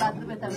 बात तो बता